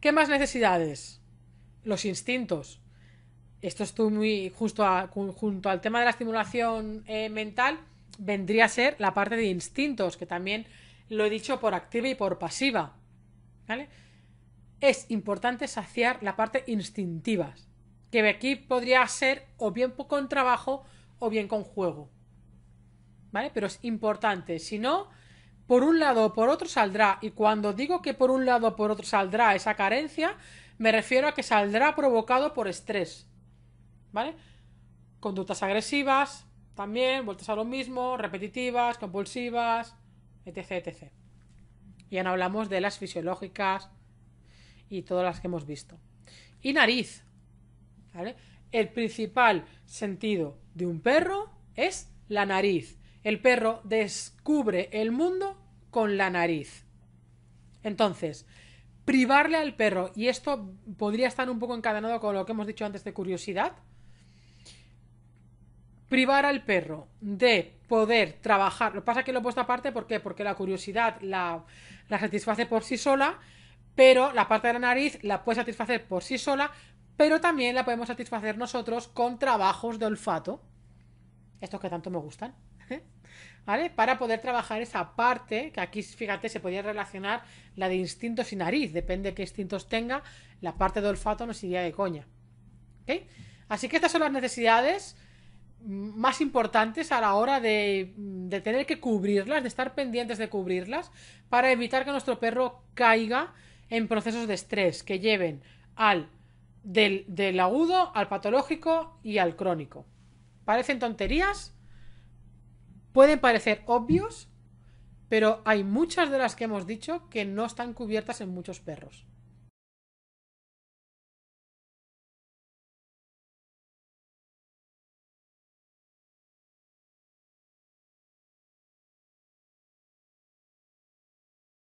¿Qué más necesidades? Los instintos. Esto estoy muy justo junto al tema de la estimulación eh, mental, vendría a ser la parte de instintos, que también lo he dicho por activa y por pasiva. ¿Vale? Es importante saciar la parte instintiva, que aquí podría ser o bien con trabajo o bien con juego. ¿Vale? Pero es importante, si no, por un lado o por otro saldrá, y cuando digo que por un lado o por otro saldrá esa carencia, me refiero a que saldrá provocado por estrés. ¿Vale? Conductas agresivas, también, vueltas a lo mismo, repetitivas, compulsivas, etc, etc. Ya no hablamos de las fisiológicas y todas las que hemos visto. Y nariz. ¿Vale? El principal sentido de un perro es la nariz. El perro descubre el mundo con la nariz. Entonces, privarle al perro, y esto podría estar un poco encadenado con lo que hemos dicho antes de curiosidad, privar al perro de poder trabajar. Lo que pasa es que lo he puesto aparte, ¿por qué? Porque la curiosidad la, la satisface por sí sola, pero la parte de la nariz la puede satisfacer por sí sola, pero también la podemos satisfacer nosotros con trabajos de olfato. Estos que tanto me gustan. ¿Vale? Para poder trabajar esa parte, que aquí, fíjate, se podría relacionar la de instintos y nariz, depende de qué instintos tenga, la parte de olfato nos iría de coña. Así que estas son las necesidades más importantes a la hora de, tener que cubrirlas, de estar pendientes de cubrirlas, para evitar que nuestro perro caiga en procesos de estrés que lleven al del agudo al patológico y al crónico. Parecen tonterías, pueden parecer obvios, pero hay muchas de las que hemos dicho que no están cubiertas en muchos perros.